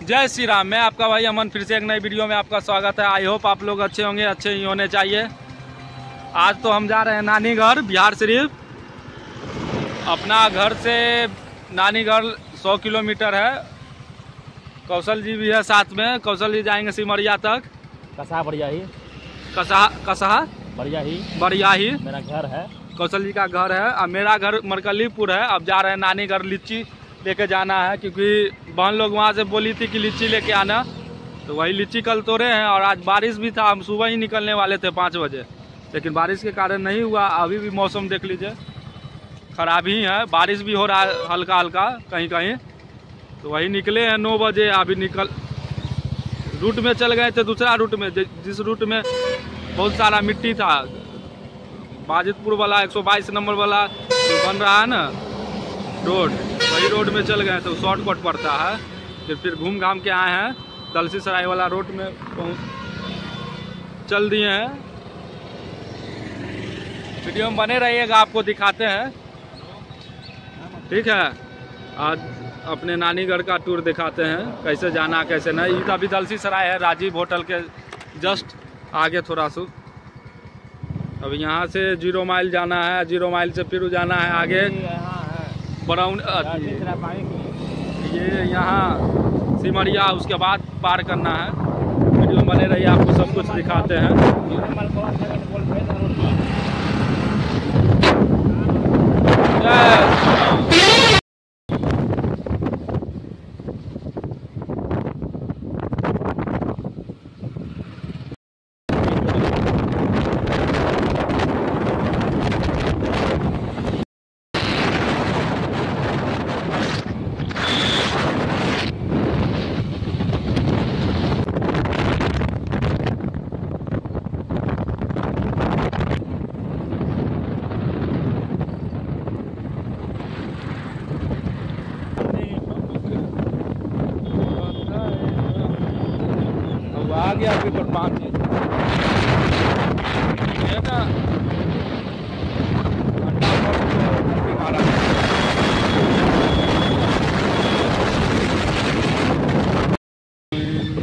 जय श्री राम मैं आपका भाई अमन फिर से एक नई वीडियो में आपका स्वागत है। आई होप आप लोग अच्छे होंगे अच्छे ही होने चाहिए। आज तो हम जा रहे हैं नानी घर बिहार शरीफ अपना घर से नानी घर सौ किलोमीटर है। कौशल जी भी है साथ में कौशल जी जाएँगे सिमरिया तक। कसा बढ़िया ही? कसा कसहा बढ़िया ही। बरिया ही। मेरा घर है। कौशल जी का घर है और मेरा घर मरकलीपुर है। अब जा रहे हैं नानी घर लीची लेके जाना है, क्योंकि बहन लोग वहाँ से बोली थी कि लीची लेके आना। तो वही लीची कल तोड़े हैं, और आज बारिश भी था, हम सुबह ही निकलने वाले थे पाँच बजे। लेकिन बारिश के कारण नहीं हुआ, अभी भी मौसम देख लीजिए। खराब ही है, बारिश भी हो रहा है हल्का हल्का कहीं कहीं तो वही निकले हैं नौ बजे, अभी निकल रूट में चल गए थे, दूसरा रूट में जिस रूट में बहुत सारा मिट्टी था। बाजितपुर वाला 122 नंबर वाला जो बन रहा है ना, रोड वही रोड में चल गए तो शॉर्टकट पड़ता है। फिर फिर घूम घाम के आए हैं दलसी सराय वाला रोड में पहुँच चल दिए हैं। वीडियो में बने रहिएगा, आपको दिखाते हैं। ठीक है? आज अपने नानीगढ़ का टूर दिखाते हैं, कैसे जाना, कैसे नहीं। ये अभी दलसी सराय है, राजीव होटल के जस्ट आगे थोड़ा सा अब यहाँ से ज़ीरो माइल जाना है ज़ीरो माइल से फिर जाना है आगे। ब्राउन ये यहाँ सिमरिया, उसके बाद पार करना है। वीडियो बने रहिए, आपको सब कुछ दिखाते हैं अब आ गया अभी पर पाँच ये ना अंडा पर तो बिगाड़ा है।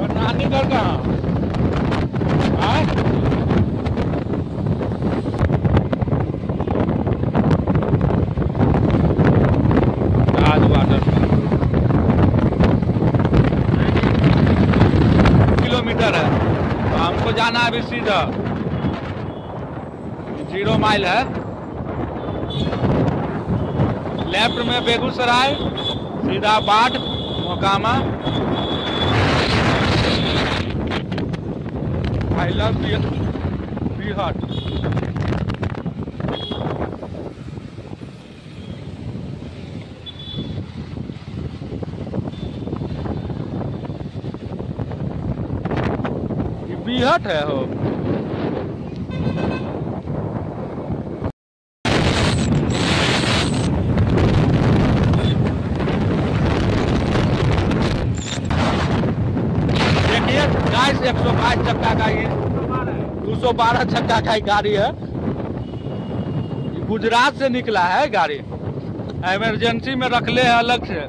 और नानीगढ़ कहाँ हाँ? आज वाटर किलोमीटर है तो है अभी सीधा। ज़ीरो माइल है। लेफ़्ट में बेगूसराय, सीधा बाट, मोकामा। आई लव बिहार ये बिहट है। हो एक सौ बाईस चक्का का ये। दो सौ बारह चक्का का गाड़ी है। गुजरात से निकला है गाड़ी। इमरजेंसी में रख ले अलग से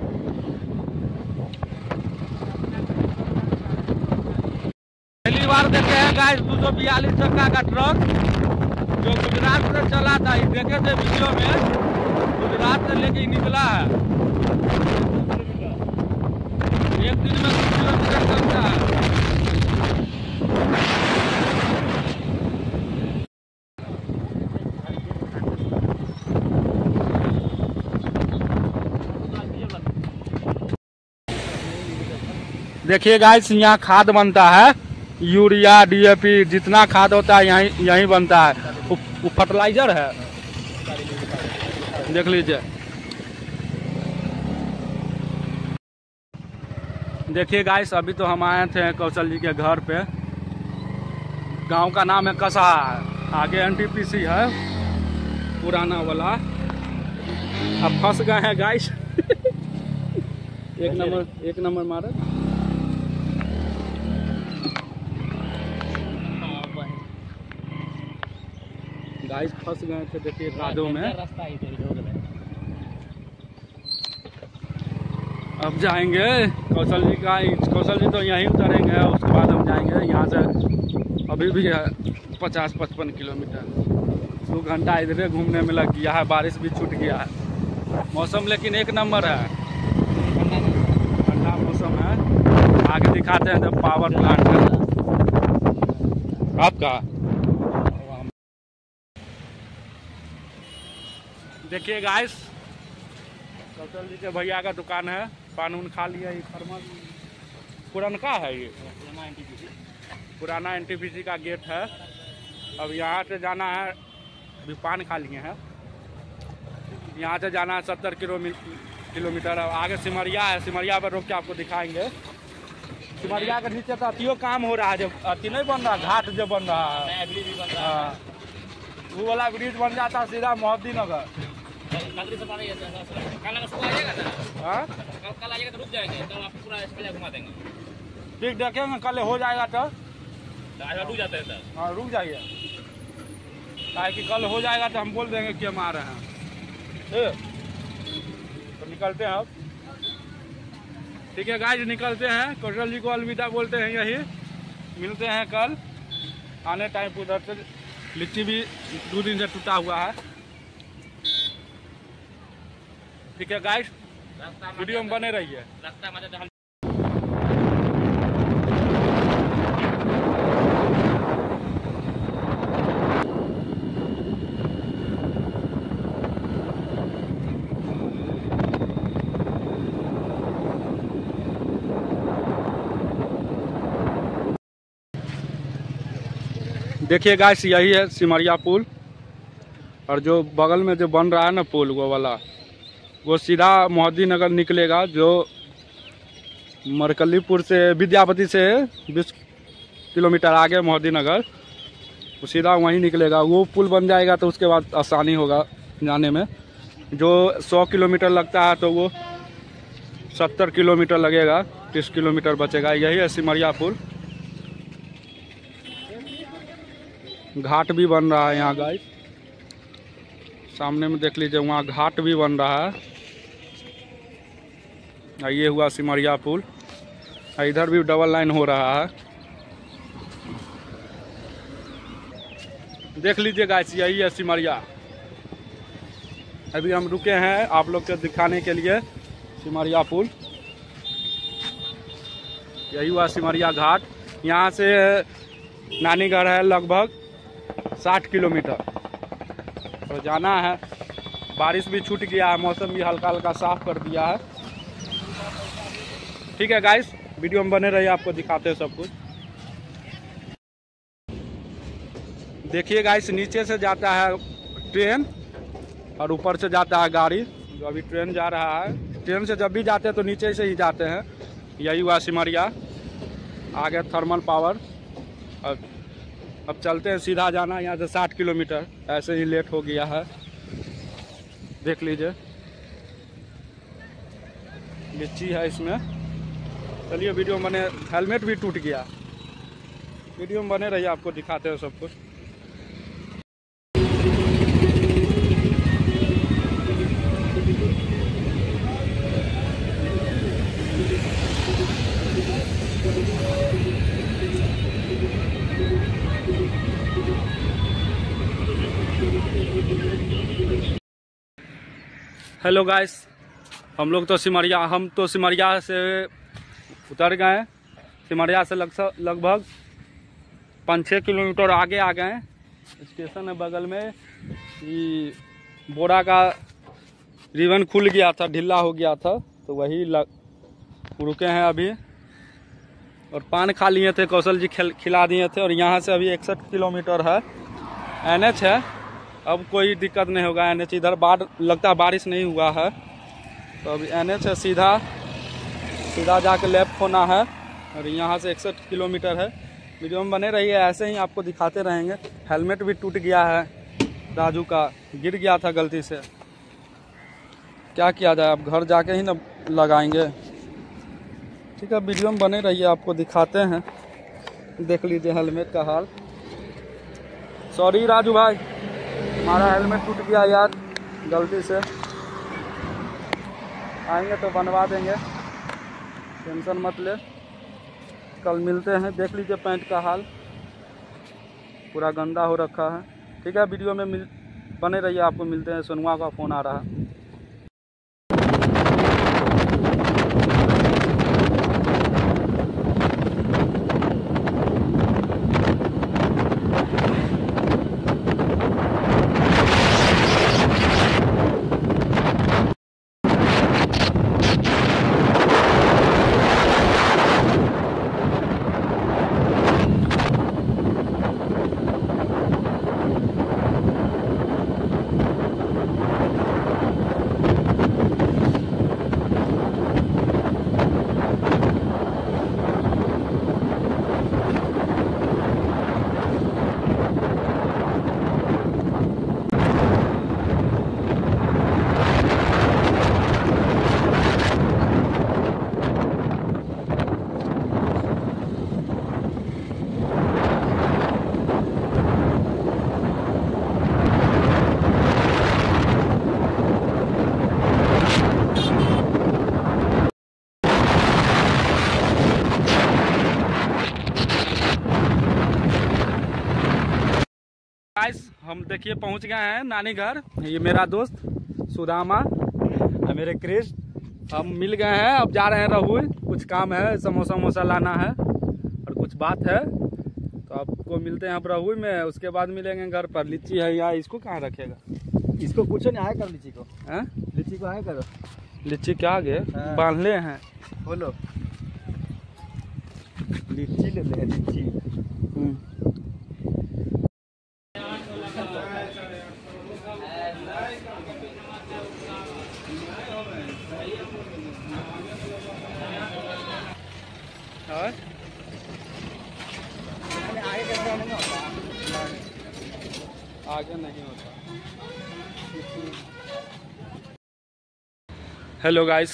पहली बार देखे हैं गाइस दो सौ बयालीस चक्का का ट्रक जो गुजरात से चला था ये देखे थे वीडियो में, गुजरात से लेके निकला है। एक दिन में किलोमीटर चलता है। देखिए गाइस यहाँ खाद बनता है। यूरिया डीएपी जितना खाद होता है यहीं यहीं बनता है। वो फर्टिलाइज़र है। देख लीजिए। देखिए गाइस अभी तो हम आए थे कौशल जी के घर पे। गाँव का नाम है कसा। आगे एनटीपीसी है। पुराना वाला। अब फंस गए हैं गाइस एक नंबर एक नंबर मारे। गाइस फंस गए थे देखिए कादों में। ही गए अब जाएँगे। कौशल जी का कौशल जी तो यहीं उतरेंगे उसके बाद हम जाएँगे यहाँ से। अभी भी है पचास पचपन किलोमीटर। दो घंटा इधरे घूमने में लग गया है बारिश भी छूट गया है। मौसम लेकिन एक नंबर है। ठंडा मौसम है। आगे दिखाते हैं जब पावर प्लांट है। आपका? देखिए गाइस कौशल जी के भैया का दुकान है पान उन खा लिया ये थर्मल पुरनका है ये? पुराना एनटीपीसी का गेट है। अब यहाँ से जाना है अभी पान खा लिए हैं। यहाँ से जाना है सत्तर किलोमीटर। अब आगे सिमरिया है सिमरिया पर रोक के आपको दिखाएँगे। सिमरिया के नीचे तो अतियो काम हो रहा है जब अति नहीं बन रहा घाट जो बन रहा है। हाँ। वो वाला ब्रिज बन जाता सीधा मोहद्दी नगर कल सुबह आइएगा ना हाँ? कल आइएगा तो रुक जाएँगे तो आपको पूरा स्पेलिया घुमा देंगे। ठीक देखेंगे कल हो जाएगा तो। तो रुक जाते हैं सर। हाँ रुक जाइए। काहे कि कल हो जाएगा तो हम बोल देंगे कि हम आ रहे हैं। ठीक? तो निकलते हैं अब। ठीक है गाइज़ निकलते हैं। कौशल जी को अलविदा बोलते हैं यही। मिलते हैं कल। आने टाइम पे उधर से लीची भी दो दिन से टूटा हुआ है। ठीक है गाइज़ रास्ता वीडियो में बने रहिए। देखिए गाइस यही है सिमरिया पुल। और जो बगल में जो बन रहा है ना पुल, वो वाला वो सीधा मोहद्दी नगर निकलेगा, जो मरकलीपुर से, विद्यापति से 20 किलोमीटर आगे मोहद्दी नगर, वो सीधा वहीं निकलेगा। वो पुल बन जाएगा तो उसके बाद आसानी होगा जाने में। जो 100 किलोमीटर लगता है तो वो 70 किलोमीटर लगेगा 30 किलोमीटर बचेगा। यही है सिमरिया पुल। घाट भी बन रहा है यहाँ गाइस सामने में देख लीजिए, वहाँ घाट भी बन रहा है। ये हुआ सिमरिया पुल। इधर भी डबल लाइन हो रहा है। देख लीजिए गाइस यही है सिमरिया। अभी हम रुके हैं आप लोग को दिखाने के लिए सिमरिया पुल। यही हुआ सिमरिया घाट। यहाँ से नानीगढ़ है लगभग साठ किलोमीटर। तो जाना है। बारिश भी छूट गया है, मौसम भी हल्का हल्का साफ़ कर दिया है। ठीक है गाइस वीडियो में बने रहिए, आपको दिखाते हैं सब कुछ। देखिए गाइस नीचे से जाता है ट्रेन और ऊपर से जाता है गाड़ी, जो अभी ट्रेन जा रहा है। ट्रेन से जब भी जाते हैं तो नीचे से ही जाते हैं। यही हुआ सिमरिया। आगे थर्मल पावर और अब चलते हैं सीधा जाना, यहाँ से साठ किलोमीटर। ऐसे ही लेट हो गया है। देख लीजिए। लीची है इसमें। चलिए वीडियो मैंने बने हेलमेट भी टूट गया। वीडियो में बने रहिए, आपको दिखाते हैं सब कुछ। हेलो गाइस हम लोग तो सिमरिया, हम तो सिमरिया से उतर गए हैं। सिमरिया से लग लगभग पाँच छः किलोमीटर आगे आ गए हैं। स्टेशन है बगल में। ये बोरा का रिबन खुल गया था, ढीला हो गया था तो वही लग, रुके हैं अभी। और पान खा लिए थे, कौशल जी खिला दिए थे, और यहाँ से अभी इकसठ किलोमीटर है। एन एच है। अब कोई दिक्कत नहीं होगा एन एच इधर बाढ़, लगता बारिश नहीं हुआ है। तो अभी एन एच है सीधा सीधा जाके लेफ़्ट होना है, और यहाँ से इकसठ किलोमीटर है। वीडियो में बने रहिए, ऐसे ही आपको दिखाते रहेंगे। हेलमेट भी टूट गया है, राजू का, गिर गया था गलती से। क्या किया जाए, अब घर जाके ही ना लगाएँगे। ठीक है, वीडियो में बने रहिए, आपको दिखाते हैं। देख लीजिए हेलमेट का हाल। सॉरी राजू भाई। हमारा हेलमेट टूट गया यार, गलती से। आएँगे तो बनवा देंगे। टेंशन मत ले। कल मिलते हैं। देख लीजिए पैंट का हाल। पूरा गंदा हो रखा है। ठीक है, वीडियो में मिल, बने रहिए। आपको मिलते हैं। सोनुआ का फ़ोन आ रहा है गाइस हम देखिए पहुँच गए हैं नानी घर ये मेरा दोस्त सुदामा और मेरे क्रिश हम मिल गए हैं अब जा रहे हैं रहू कुछ काम है समोसा वमोसा लाना है और कुछ बात है। तो आपको मिलते हैं अब रहू में उसके बाद मिलेंगे घर पर। लीची है या इसको कहाँ रखेगा? इसको कुछ नहीं आया कर लीची को? हैं? लीची को आया करो। लीची क्या आगे हाँ। बांधले हैं। बोलो लीची ले ले लीची। और? आगे नहीं होता आगे नहीं होता। हेलो गाइस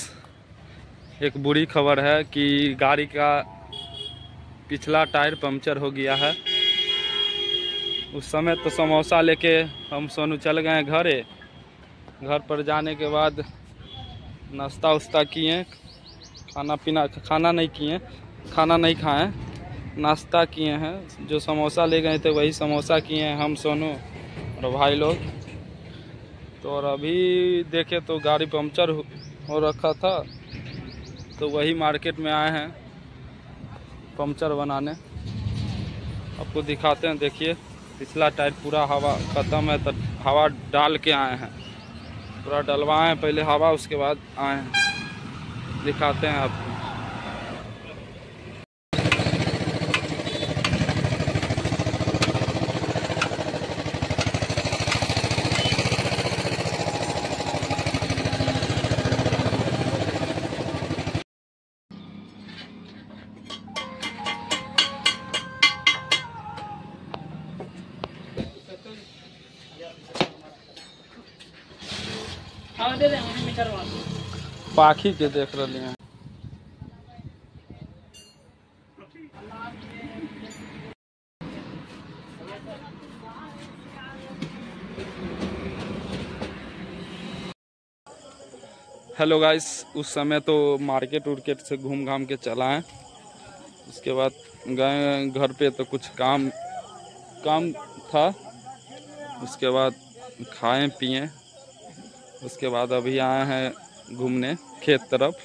एक बुरी खबर है कि गाड़ी का पिछला टायर पंक्चर हो गया है। उस समय तो समोसा लेके हम सोनू चल गए घरे। घर पर जाने के बाद नाश्ता उस्ता किए खाना पीना, खाना नहीं किए खाना नहीं खाएँ नाश्ता किए हैं। जो समोसा ले गए थे, वही समोसा किए हैं हम, सोनू और भाई लोग। तो और अभी देखे तो गाड़ी पंक्चर हो- रखा था। तो वही मार्केट में आए हैं पंक्चर बनाने। आपको दिखाते हैं, देखिए। पिछला टायर पूरा हवा ख़त्म है तो हवा डाल के आए हैं। पूरा डलवाएँ पहले हवा उसके बाद आए। दिखाते हैं आपको पाखी के देख रहे हैं। हेलो गाइस, उस समय तो मार्केट उर्केट से घूम घाम के चला है। उसके बाद गए घर पे तो कुछ काम काम था। उसके बाद खाएँ, पिए। उसके बाद अभी आए हैं घूमने, खेत तरफ़।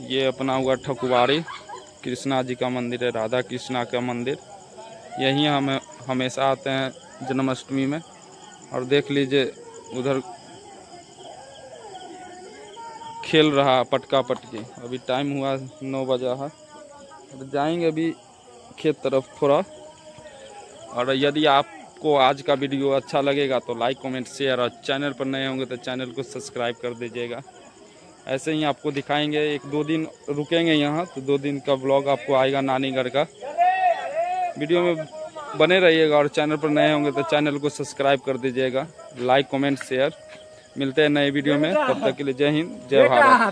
ये अपना हुआ ठकुवाड़ी, कृष्णा जी का मंदिर है, राधा कृष्णा का मंदिर। यहीं हम, हमेशा आते हैं जन्माष्टमी में। और देख लीजिए, उधर खेल रहा पटका पटकी अभी टाइम हुआ नौ बजा है। जाएँगे अभी खेत तरफ़ थोड़ा। और यदि आपको आज का वीडियो अच्छा लगेगा तो लाइक कमेंट शेयर और चैनल पर नए होंगे तो चैनल को सब्सक्राइब कर दीजिएगा। ऐसे ही आपको दिखाएँगे एक दो दिन रुकेंगे यहाँ तो दो दिन का ब्लॉग आपको आएगा नानीगढ़ का। वीडियो में बने रहिएगा और चैनल पर नए होंगे तो चैनल को सब्सक्राइब कर दीजिएगा। Like comment share. मिलते हैं नए वीडियो में तब तक के लिए जय हिंद जय भारत।